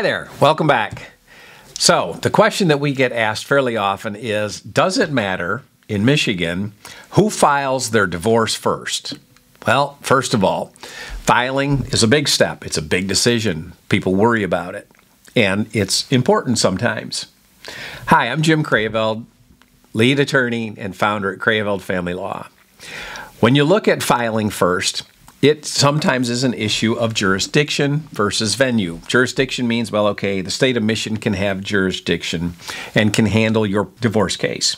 Hi there, welcome back. So, the question that we get asked fairly often is Does it matter in Michigan who files their divorce first? Well, first of all, filing is a big step, it's a big decision. People worry about it, and it's important sometimes. Hi, I'm Jim Kraayeveld, lead attorney and founder at Kraayeveld Family Law. When you look at filing first, it sometimes is an issue of jurisdiction versus venue. Jurisdiction means, well, okay, the state of Michigan can have jurisdiction and can handle your divorce case.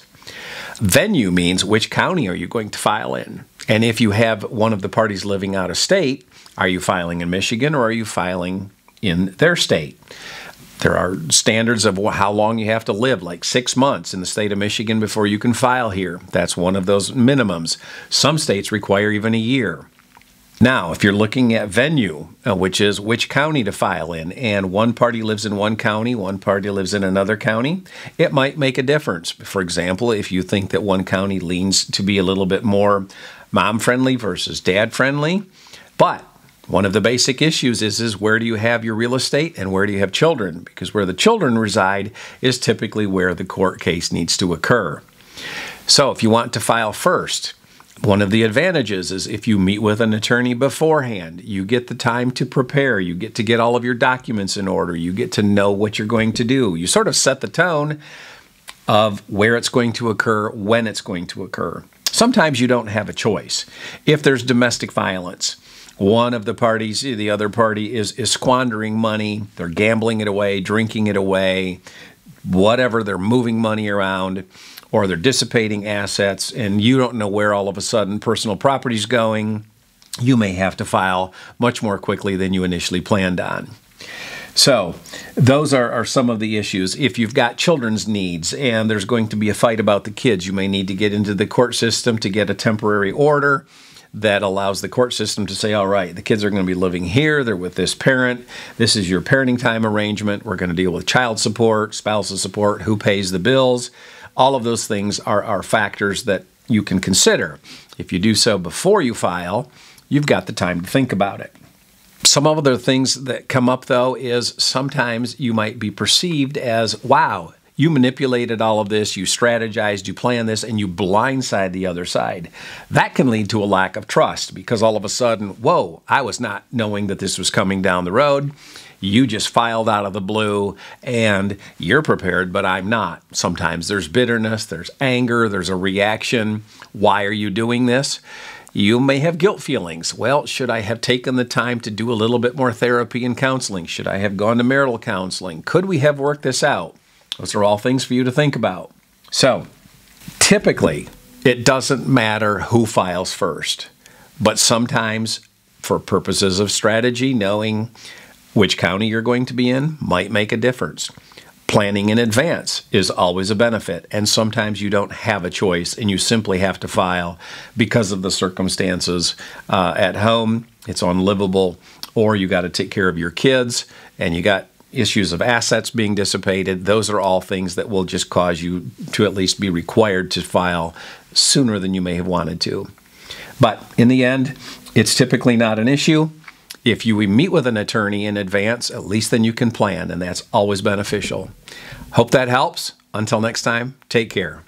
Venue means which county are you going to file in? And if you have one of the parties living out of state, are you filing in Michigan or are you filing in their state? There are standards of how long you have to live, like six months in the state of Michigan before you can file here. That's one of those minimums. Some states require even a year. Now, if you're looking at venue, uh, which is which county to file in, and one party lives in one county, one party lives in another county, it might make a difference. For example, if you think that one county leans to be a little bit more mom friendly versus dad friendly, but one of the basic issues is, is where do you have your real estate and where do you have children? Because where the children reside is typically where the court case needs to occur. So if you want to file first, one of the advantages is if you meet with an attorney beforehand, you get the time to prepare, you get to get all of your documents in order, you get to know what you're going to do. You sort of set the tone of where it's going to occur, when it's going to occur. Sometimes you don't have a choice. If there's domestic violence, one of the parties, the other party is is squandering money, they're gambling it away, drinking it away, whatever, they're moving money around or they're dissipating assets and you don't know where all of a sudden personal property is going, you may have to file much more quickly than you initially planned on. So, those are, are some of the issues. If you've got children's needs and there's going to be a fight about the kids, you may need to get into the court system to get a temporary order that allows the court system to say, all right, the kids are going to be living here, they're with this parent, this is your parenting time arrangement, we're going to deal with child support, spousal support, who pays the bills. All of those things are, are factors that you can consider. If you do so before you file, you've got the time to think about it. Some other things that come up though is sometimes you might be perceived as, wow, you manipulated all of this, you strategized, you planned this, and you blindside the other side. That can lead to a lack of trust because all of a sudden, whoa, I was not knowing that this was coming down the road. You just filed out of the blue and you're prepared, but I'm not. Sometimes there's bitterness, there's anger, there's a reaction. Why are you doing this? You may have guilt feelings. Well, should I have taken the time to do a little bit more therapy and counseling? Should I have gone to marital counseling? Could we have worked this out? Those are all things for you to think about. So, typically, it doesn't matter who files first, but sometimes, for purposes of strategy, knowing which county you're going to be in might make a difference. Planning in advance is always a benefit, and sometimes you don't have a choice and you simply have to file because of the circumstances uh, at home. It's unlivable, or you got to take care of your kids and you got issues of assets being dissipated. Those are all things that will just cause you to at least be required to file sooner than you may have wanted to. But in the end, it's typically not an issue. If you meet with an attorney in advance, at least then you can plan, and that's always beneficial. Hope that helps. Until next time, take care.